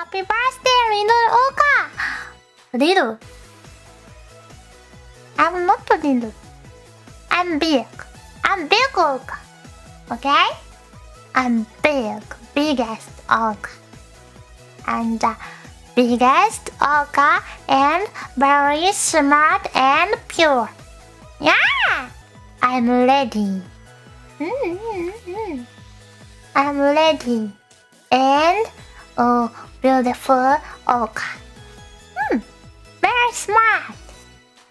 Happy birthday, little orca! Little. I'm not little. I'm big. I'm big orca. Okay? I'm big. Biggest orca. And uh, biggest orca and very smart and pure. Yeah! I'm ready. Mm-hmm. I'm ready. And oh, beautiful orca. Hmm, very smart.